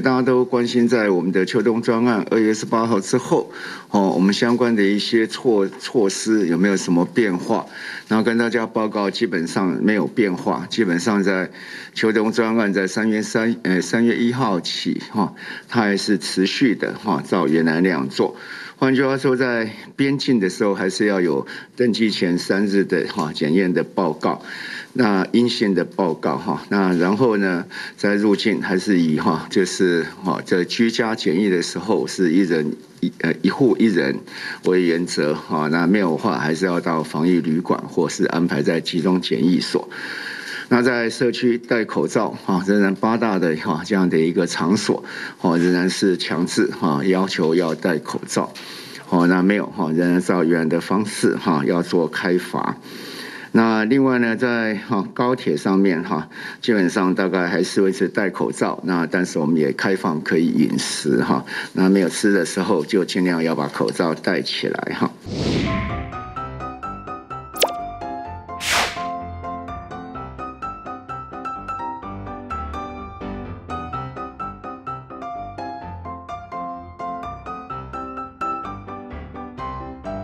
大家都关心，在我们的秋冬专案二月十八号之后，哦，我们相关的一些措措施有没有什么变化？然后跟大家报告，基本上没有变化。基本上在秋冬专案在三月三呃三月一号起，哈，它还是持续的哈，照原来那样做。换句话说，在边境的时候，还是要有登机前三日的哈检验的报告，那阴性的报告哈。那然后呢，在入境还是以哈，就是哈在居家检疫的时候，是一人一呃一户一人为原则哈。那没有话，还是要到防疫旅馆或是安排在集中检疫所。那在社区戴口罩哈，仍然八大的哈这样的一个场所，哦仍然是强制哈要求要戴口罩，哦那没有哈仍然照原来的方式哈要做开罚。那另外呢，在哈高铁上面哈，基本上大概还是维持戴口罩。那但是我们也开放可以饮食哈，那没有吃的时候就尽量要把口罩戴起来哈。